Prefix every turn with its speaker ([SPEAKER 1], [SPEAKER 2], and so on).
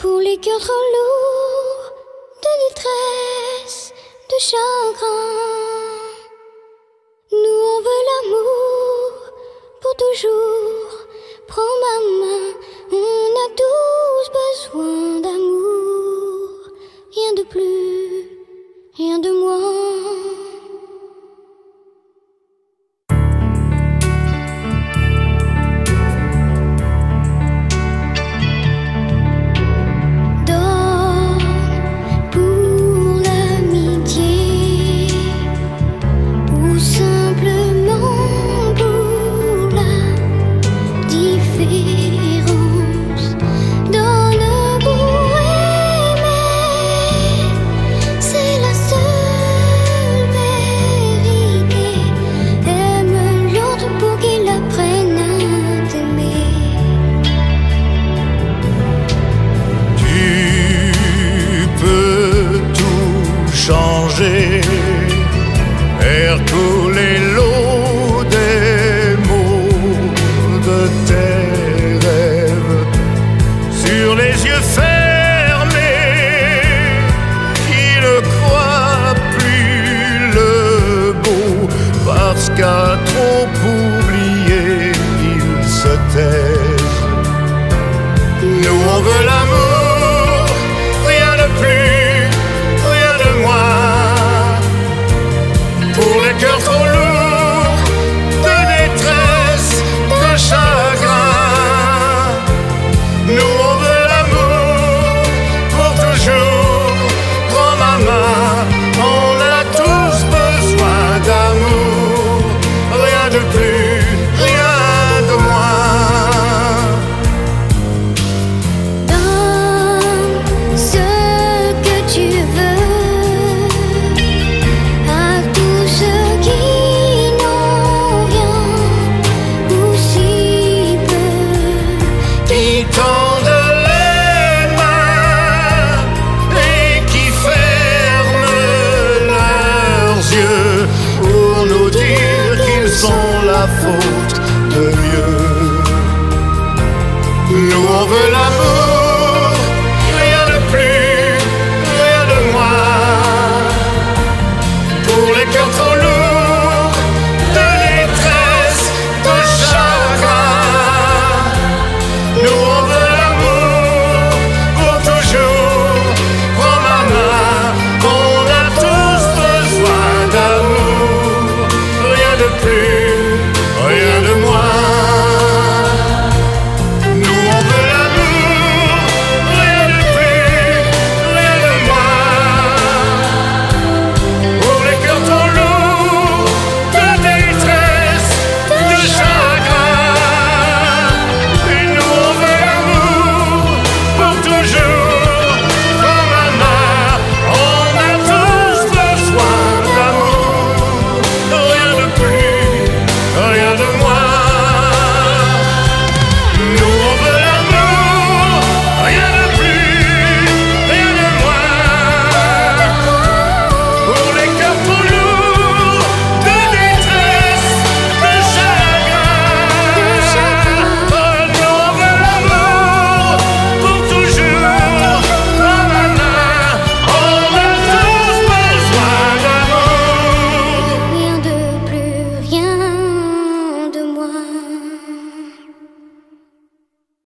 [SPEAKER 1] Pour
[SPEAKER 2] les cœurs trop lourds de détresse, de chagrin, nous on veut l'amour pour toujours. Nous on veut la Et qui ferment leurs yeux pour nous dire qu'ils sont la faute de mieux. Nous on veut l'amour.